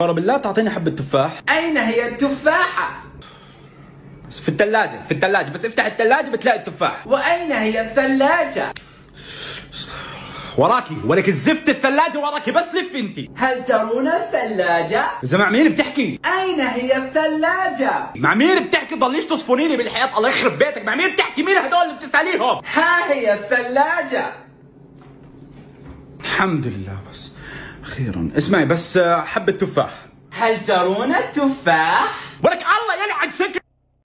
ورا بالله تعطيني حبة تفاح أين هي التفاحة؟ في الثلاجة في الثلاجة بس افتح الثلاجة بتلاقي التفاح وأين هي الثلاجة؟ وراكي ولك الزفت الثلاجة وراكي بس لف انت هل ترون الثلاجة؟ إذا مع مين بتحكي؟ أين هي الثلاجة؟ مع مين بتحكي ضليش تصفنيني بالحياة الله يخرب بيتك مع مين بتحكي مين هدول اللي بتسأليهم؟ ها هي الثلاجة الحمد لله بس أخيرا اسمعي بس آه، حبة تفاح هل ترون التفاح؟